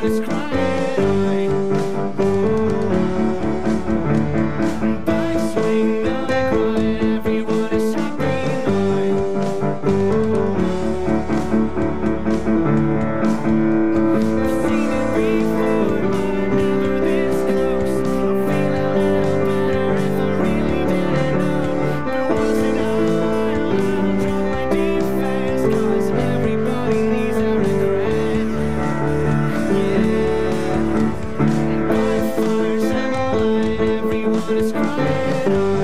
It's crying. It's describe.